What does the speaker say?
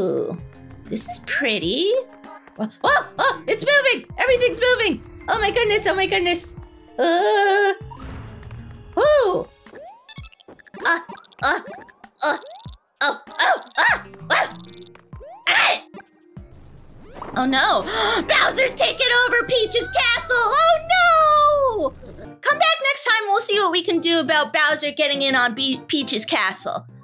Ooh, this is pretty. Oh, oh, oh, it's moving! Everything's moving! Oh my goodness, oh my goodness. Uh, ooh. Uh, uh, uh, oh, oh, ah, ah, ah. Oh no, Bowser's taking over Peach's castle! Oh no! Come back next time, we'll see what we can do about Bowser getting in on Be- Peach's castle.